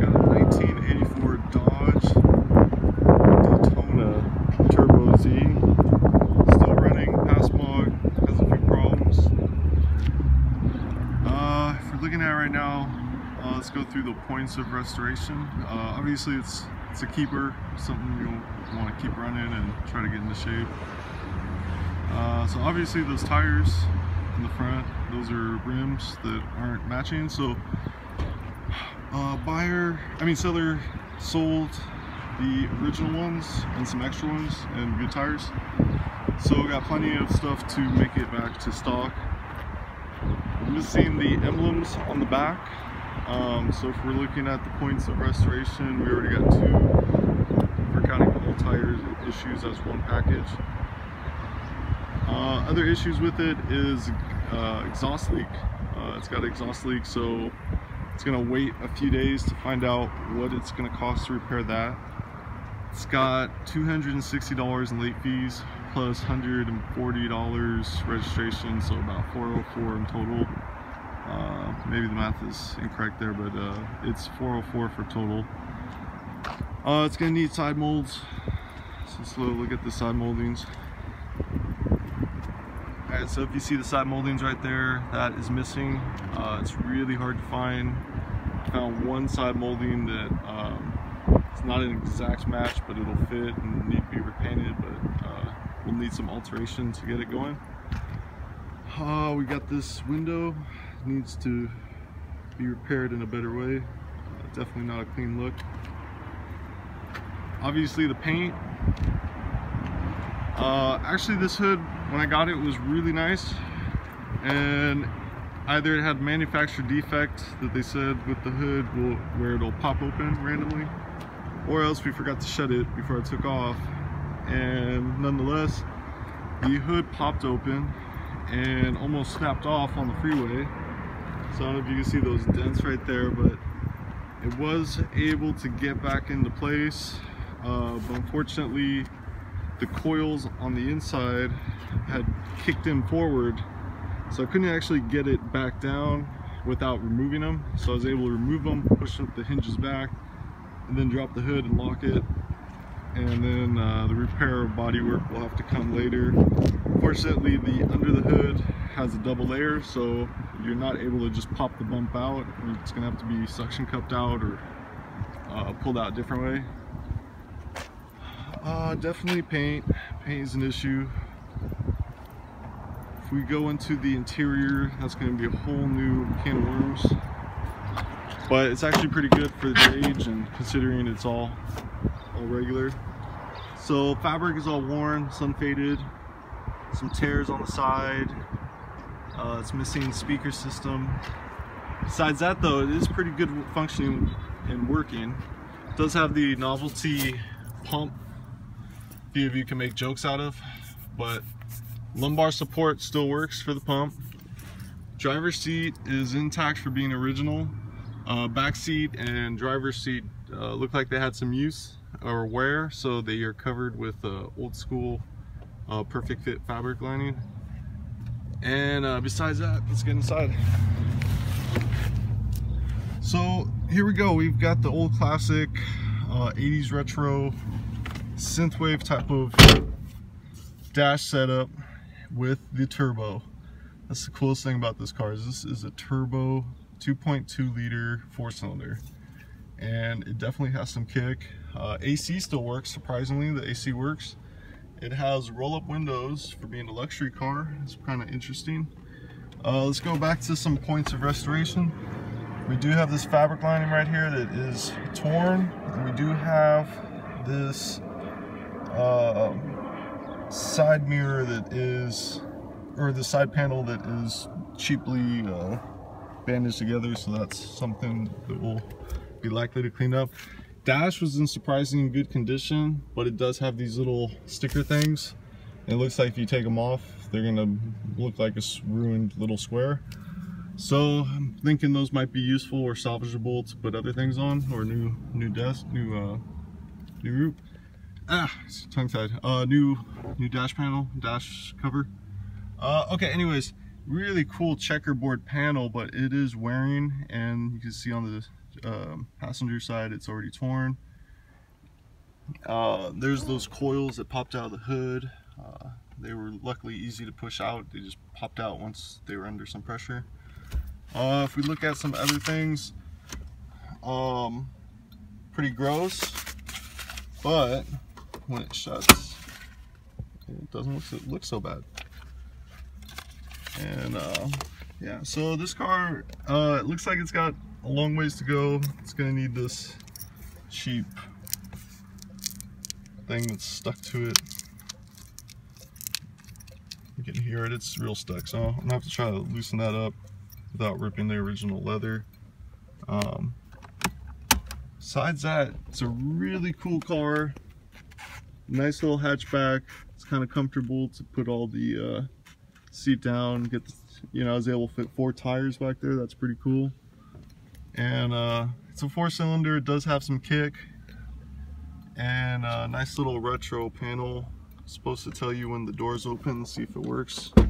Got a 1984 Dodge Daytona Turbo Z. Still running, pass smog, has a few problems. Uh, if we're looking at right now, uh, let's go through the points of restoration. Uh, obviously it's it's a keeper, something you want to keep running and try to get into shape. Uh, so obviously those tires in the front, those are rims that aren't matching. So uh, buyer, I mean seller sold the original ones and some extra ones and good tires. So got plenty of stuff to make it back to stock. We're missing the emblems on the back. Um, so if we're looking at the points of restoration, we already got two. We're counting all tires issues as one package. Uh, other issues with it is uh, exhaust leak. Uh, it's got exhaust leak, so it's gonna wait a few days to find out what it's gonna cost to repair that. It's got $260 in late fees plus $140 registration, so about 404 in total. Uh, maybe the math is incorrect there, but uh, it's 404 for total. Uh, it's gonna need side molds. So let's look at the side moldings. Alright, so if you see the side moldings right there, that is missing. Uh, it's really hard to find. I found one side molding that um, it's not an exact match, but it'll fit and need to be repainted, but uh, we'll need some alteration to get it going. Uh, we got this window, it needs to be repaired in a better way. Uh, definitely not a clean look. Obviously the paint. Uh, actually this hood when I got it was really nice. And either it had manufacturer defect that they said with the hood will, where it'll pop open randomly or else we forgot to shut it before I took off. And nonetheless the hood popped open and almost snapped off on the freeway. So I don't know if you can see those dents right there but it was able to get back into place. Uh, but unfortunately the coils on the inside had kicked in forward so I couldn't actually get it back down without removing them. So I was able to remove them push up the hinges back and then drop the hood and lock it. And then uh, the repair of bodywork will have to come later. Fortunately the under the hood has a double layer so you're not able to just pop the bump out. It's gonna have to be suction cupped out or uh, pulled out a different way uh, definitely paint. Paint is an issue. If we go into the interior, that's going to be a whole new can of worms. But it's actually pretty good for the age and considering it's all, all regular. So fabric is all worn, sun faded, some tears on the side. Uh, it's missing speaker system. Besides that though, it is pretty good functioning and working. It does have the novelty pump few of you can make jokes out of, but lumbar support still works for the pump. Driver's seat is intact for being original. Uh, back seat and driver's seat uh, look like they had some use or wear, so they are covered with uh, old school uh, perfect fit fabric lining. And uh, besides that, let's get inside. So here we go. We've got the old classic 80s uh, retro synthwave type of dash setup with the turbo. That's the coolest thing about this car is this is a turbo 2.2 liter four cylinder and it definitely has some kick. Uh, AC still works surprisingly the AC works. It has roll-up windows for being a luxury car. It's kind of interesting. Uh, let's go back to some points of restoration. We do have this fabric lining right here that is torn. And we do have this uh, side mirror that is, or the side panel that is cheaply uh, bandaged together, so that's something that will be likely to clean up. Dash was in surprisingly good condition, but it does have these little sticker things. It looks like if you take them off, they're gonna look like a ruined little square. So I'm thinking those might be useful or salvageable to put other things on, or new new desk, new uh, new roof ah, tongue tied. Uh, new, new dash panel, dash cover. Uh, okay, anyways, really cool checkerboard panel, but it is wearing and you can see on the um, passenger side it's already torn. Uh, there's those coils that popped out of the hood. Uh, they were luckily easy to push out. They just popped out once they were under some pressure. Uh, if we look at some other things, um, pretty gross, but when it shuts, it doesn't look so, look so bad. And uh, yeah, so this car, uh, it looks like it's got a long ways to go. It's gonna need this cheap thing that's stuck to it. You can hear it, it's real stuck. So I'm gonna have to try to loosen that up without ripping the original leather. Um, besides that, it's a really cool car. Nice little hatchback. It's kind of comfortable to put all the uh, seat down, get the, you know, I was able to fit four tires back there. That's pretty cool. And uh, it's a four cylinder. It does have some kick. And a nice little retro panel. It's supposed to tell you when the doors open. see if it works. Put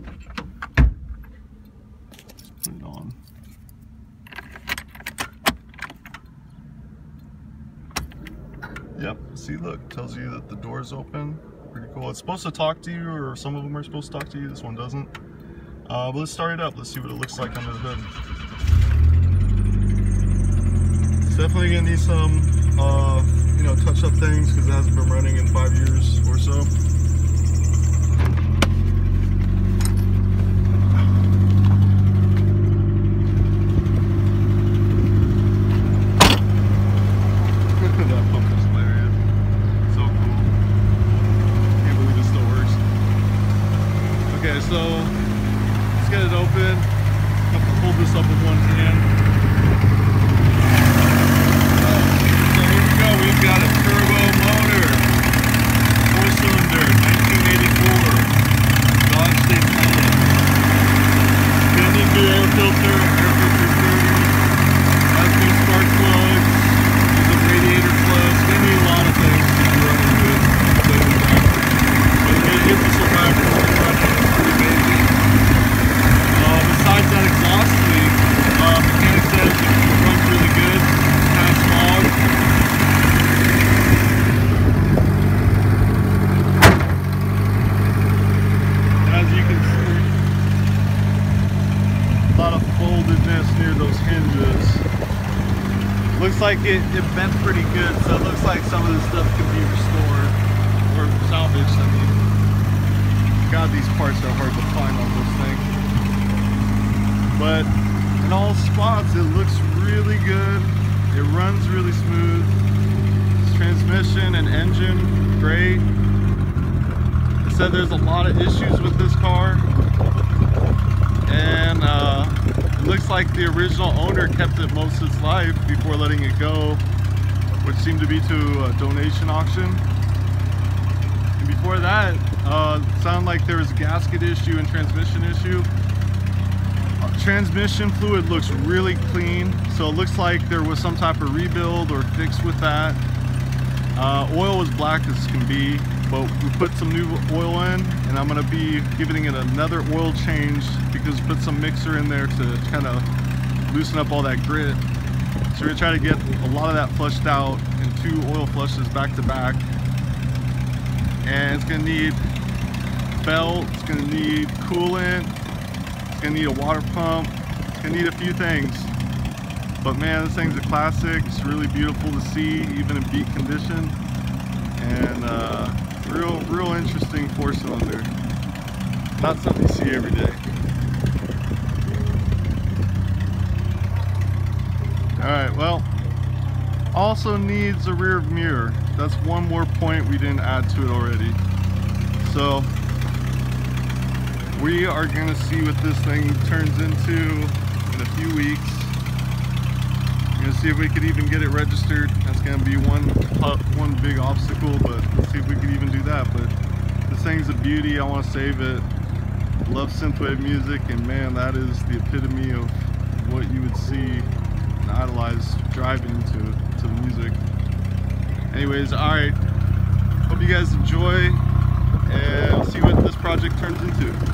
it on. Yep, see look, tells you that the door's open pretty cool. It's supposed to talk to you, or some of them are supposed to talk to you. This one doesn't. Uh, but let's start it up. Let's see what it looks like under the hood. It's definitely gonna need some, uh, you know, touch-up things because it hasn't been running in five years or so let's get it open. Have to hold this up with one hand. So here we go. We've got a turbo motor, four cylinder, 1984, Dodge Daytona. Gonna need new air filter, air filter 30. Has new spark plugs. There's a radiator plugs. Gonna need a lot of things to be running good. But it is a survivor. looks like it, it bent pretty good, so it looks like some of this stuff could be restored or salvaged. I mean, God, these parts are hard to find on this thing. But in all spots, it looks really good. It runs really smooth. Transmission and engine, great. It said there's a lot of issues with this car. And uh, looks like the original owner kept it most of its life before letting it go, which seemed to be to a donation auction. And before that, uh, sounded like there was a gasket issue and transmission issue. Uh, transmission fluid looks really clean, so it looks like there was some type of rebuild or fix with that. Uh, oil was black as can be, but we put some new oil in and I'm gonna be giving it another oil change because put some mixer in there to kind of loosen up all that grit. So we're gonna try to get a lot of that flushed out in two oil flushes back to back. And it's gonna need belt, it's gonna need coolant, it's gonna need a water pump, it's gonna need a few things. But man, this thing's a classic. It's really beautiful to see, even in beat condition. And uh, real, real interesting four cylinder. Not something you see every day. Alright, well, also needs a rear mirror. That's one more point we didn't add to it already. So, we are gonna see what this thing turns into in a few weeks gonna see if we could even get it registered. That's gonna be one one big obstacle, but let's see if we could even do that. But this thing's a beauty. I want to save it. Love synthwave music, and man, that is the epitome of what you would see and idolize driving to to the music. Anyways, all right. Hope you guys enjoy, and see what this project turns into.